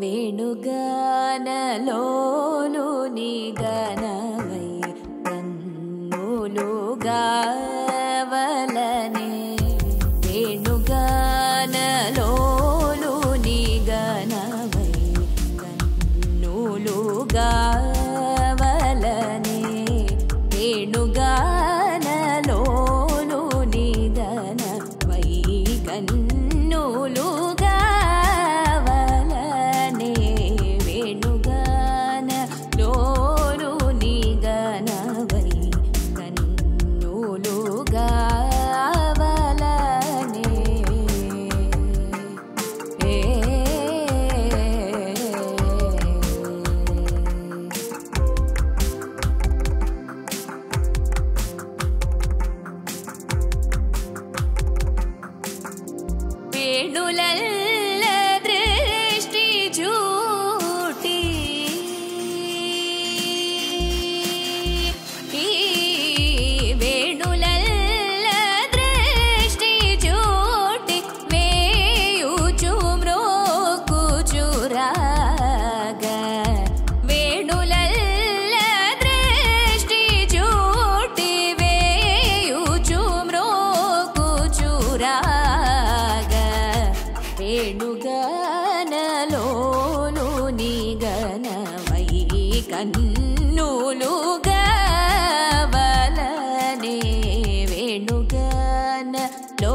వేణుగానలోను నిగనా لولا కన్నులుగా వలనే వేణుగాన లో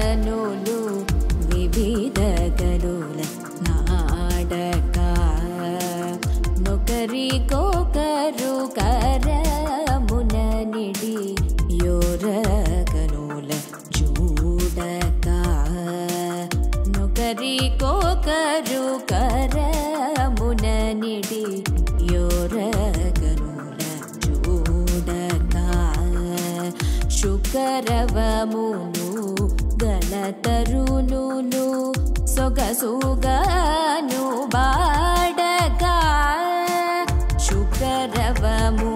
रनु गलतरुगुगाडगा शुक्र బాడగా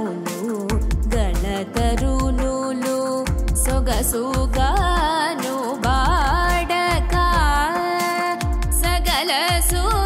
गलतरु सोगसु गु బాడగా సగల సూ